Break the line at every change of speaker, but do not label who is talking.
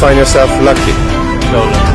find yourself lucky?
Lola.